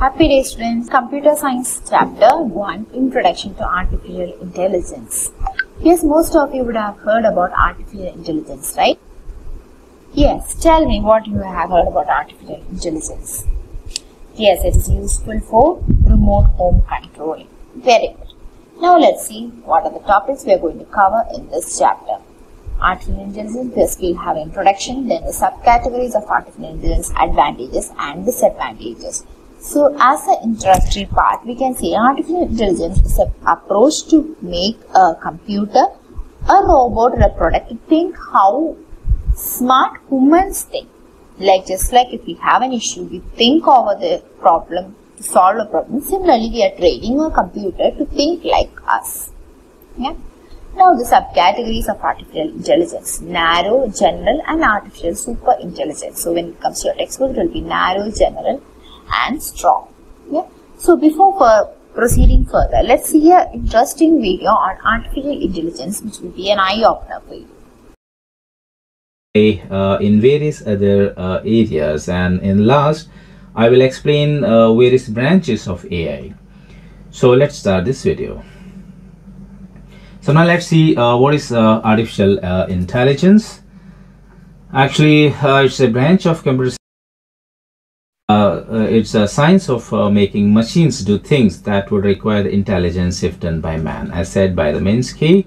Happy day students, Computer Science Chapter 1 Introduction to Artificial Intelligence. Yes, most of you would have heard about artificial intelligence, right? Yes, tell me what you have heard about artificial intelligence. Yes, it is useful for remote home control. Very good. Now let's see what are the topics we are going to cover in this chapter. Artificial intelligence, first we'll have introduction, then the subcategories of artificial intelligence, advantages and disadvantages. So as an introductory part, we can say artificial intelligence is an approach to make a computer, a robot or a product to think how smart humans think. Like just like if we have an issue, we think over the problem to solve a problem. Similarly, we are training a computer to think like us. Yeah. Now the subcategories of artificial intelligence, narrow, general and artificial super intelligence. So when it comes to your textbook, it will be narrow, general and strong. Yeah. So before for proceeding further, let's see a interesting video on artificial intelligence which will be an eye opener for you. Uh, in various other uh, areas and in last I will explain uh, various branches of AI. So let's start this video. So now let's see uh, what is uh, artificial uh, intelligence. Actually, it's a branch of computer uh, uh, it's a science of uh, making machines do things that would require the intelligence if done by man, as said by the Minsky.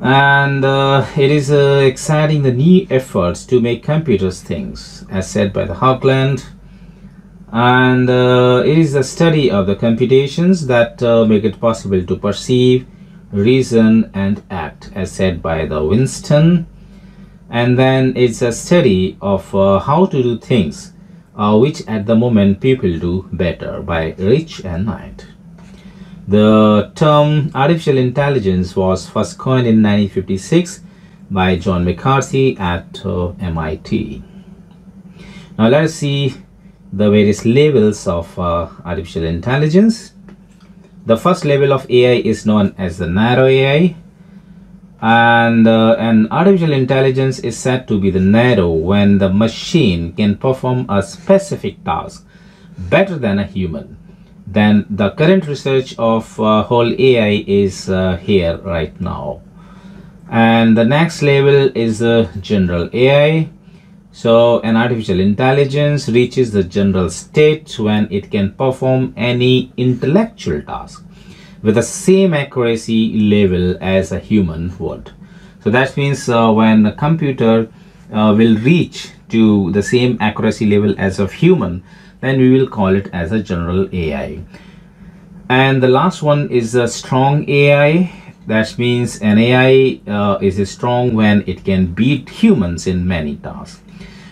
And uh, it is uh, exciting the new efforts to make computers things, as said by the Haugeland. And uh, it is the study of the computations that make it possible to perceive, reason, and act, as said by the Winston. And then it's a study of how to do things uh, which at the moment people do better by Rich and Knight. The term artificial intelligence was first coined in 1956 by John McCarthy at uh, MIT. Now let us see the various levels of uh, artificial intelligence. The first level of AI is known as the narrow AI and uh, an artificial intelligence is said to be the narrow when the machine can perform a specific task better than a human. Then the current research of uh, whole AI is uh, here right now. And the next level is the general AI so an artificial intelligence reaches the general state when it can perform any intellectual task with the same accuracy level as a human would. So that means uh, when a computer uh, will reach to the same accuracy level as a human, then we will call it as a general AI. And the last one is a strong AI. That means an AI uh, is strong when it can beat humans in many tasks.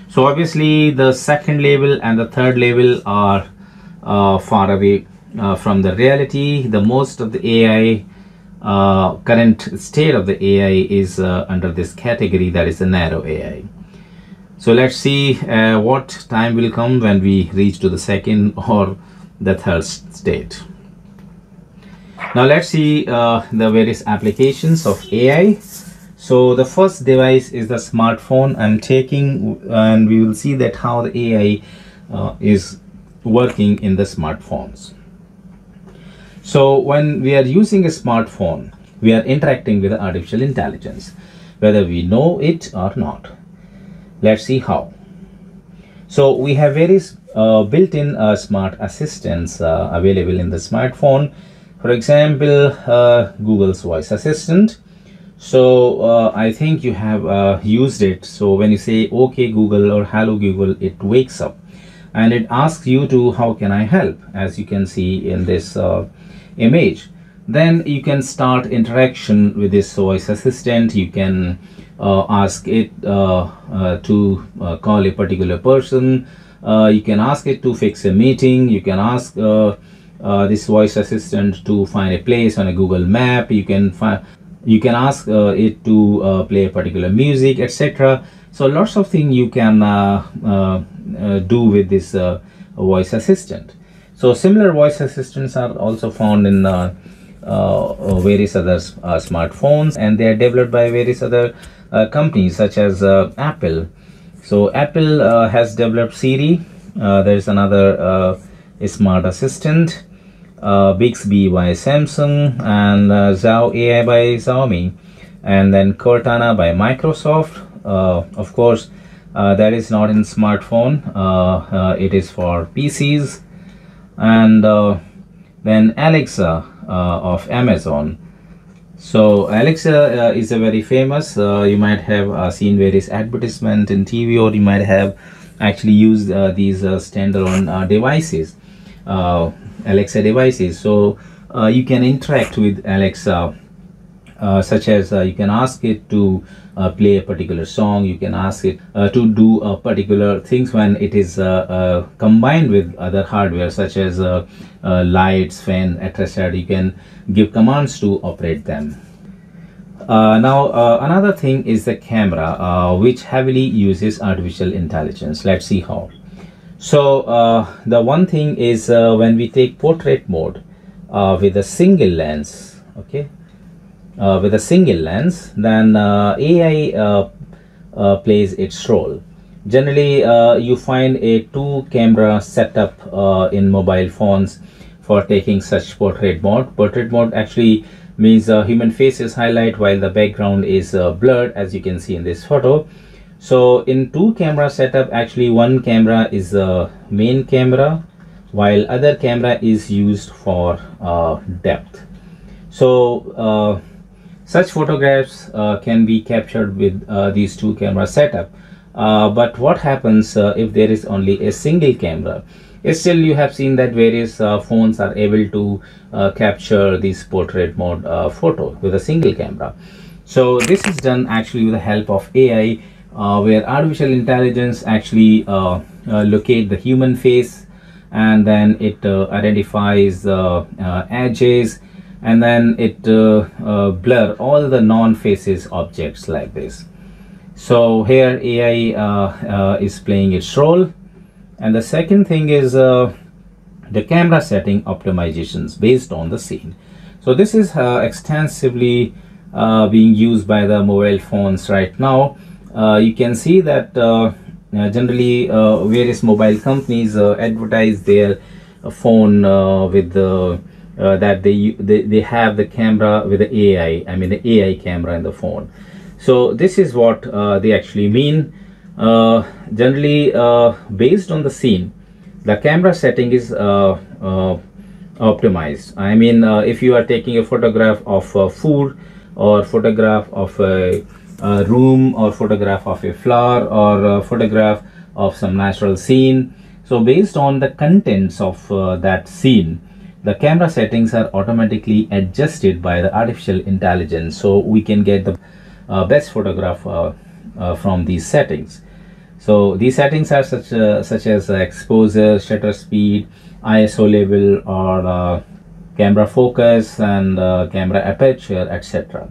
So obviously the second level and the third level are uh, far away uh, from the reality the most of the AI uh, current state of the AI is uh, under this category that is the narrow AI so let's see uh, what time will come when we reach to the second or the third state. Now let's see uh, the various applications of AI so the first device is the smartphone. I'm taking and we will see that how the AI uh, is working in the smartphones so when we are using a smartphone, we are interacting with artificial intelligence, whether we know it or not. Let's see how. So we have various uh, built-in uh, smart assistants uh, available in the smartphone. For example, uh, Google's voice assistant. So uh, I think you have uh, used it. So when you say, okay, Google or hello, Google, it wakes up and it asks you to, how can I help? As you can see in this image. Then you can start interaction with this voice assistant. You can uh, ask it uh, uh, to uh, call a particular person. Uh, you can ask it to fix a meeting. You can ask uh, this voice assistant to find a place on a google map. You can find you can ask it to play a particular music etc so lots of things you can do with this voice assistant so similar voice assistants are also found in uh, uh, various other uh, smartphones and they are developed by various other uh, companies such as uh, Apple. So Apple uh, has developed Siri. there is another Smart Assistant, uh, Bixby by Samsung, and uh, Xiao AI by Xiaomi, and then Cortana by Microsoft. Uh, of course, uh, that is not in smartphone. Uh, it is for PCs, and then Alexa of Amazon. So Alexa uh, is a very famous. Uh, you might have uh, seen various advertisement in TV, or you might have actually used these standalone devices, Alexa devices. So you can interact with Alexa, such as uh, you can ask it to uh, play a particular song. You can ask it uh, to do a particular things when it is uh, uh, combined with other hardware, such as uh, uh, lights, fan, etc. You can give commands to operate them. Uh, now uh, another thing is the camera uh, which heavily uses artificial intelligence let's see how so uh, the one thing is uh, when we take portrait mode uh, with a single lens okay uh, with a single lens then uh, ai uh, uh, plays its role. Generally uh, you find a two camera setup uh, in mobile phones for taking such portrait mode. Portrait mode actually means uh, human face is highlight while the background is uh, blurred as you can see in this photo. So in two camera setup actually one camera is the main camera while other camera is used for uh, depth. So uh, such photographs uh, can be captured with uh, these two camera setup. Uh, but what happens uh, if there is only a single camera? Still you have seen that various uh, phones are able to capture this portrait mode photo with a single camera. So this is done actually with the help of ai where artificial intelligence actually locate the human face and then it uh, identifies uh, uh, edges and then it uh, uh, blur all the non-faces objects like this. So here ai uh, is playing its role. And the second thing is the camera setting optimizations based on the scene. So this is uh, extensively uh, being used by the mobile phones right now. Uh, you can see that generally various mobile companies advertise their phone with the uh, that they, they they have the camera with the ai i mean the ai camera in the phone. So this is what uh, they actually mean. Uh, generally uh, based on the scene the camera setting is uh, optimized. I mean if you are taking a photograph of food or photograph of a, a room or photograph of a flower or a photograph of some natural scene so based on the contents of uh, that scene the camera settings are automatically adjusted by the artificial intelligence so we can get the uh, best photograph uh, uh, from these settings. So these settings are such uh, such as exposure shutter speed iso level or uh, camera focus and uh, camera aperture etc